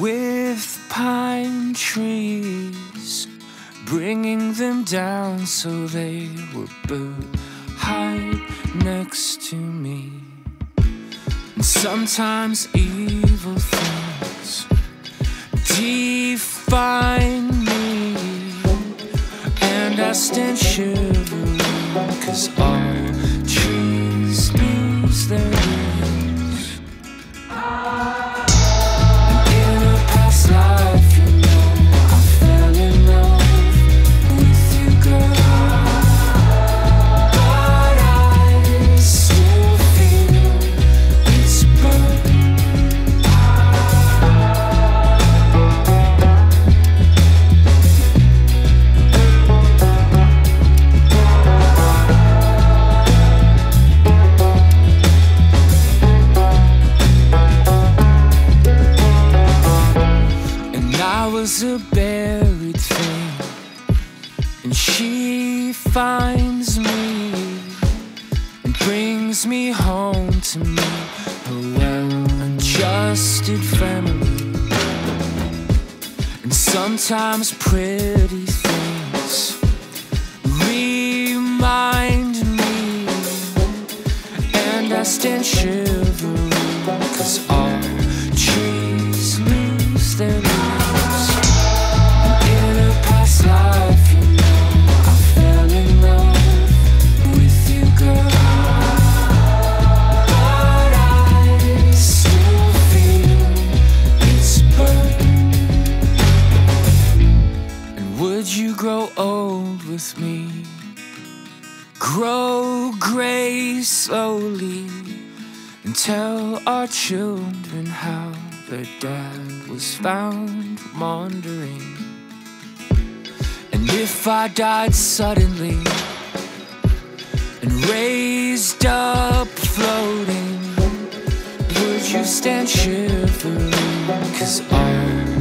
with pine trees, bringing them down so they were boot high next to me. And sometimes evil things define me, and I stand shivering, cause all trees lose their was a buried thing, and she finds me and brings me home to me, her well-adjusted family. And sometimes pretty things remind me, and I stand shivering, cause all with me? Grow gray slowly and tell our children how their dad was found wandering. And if I died suddenly and raised up floating, would you stand shivering? Cause our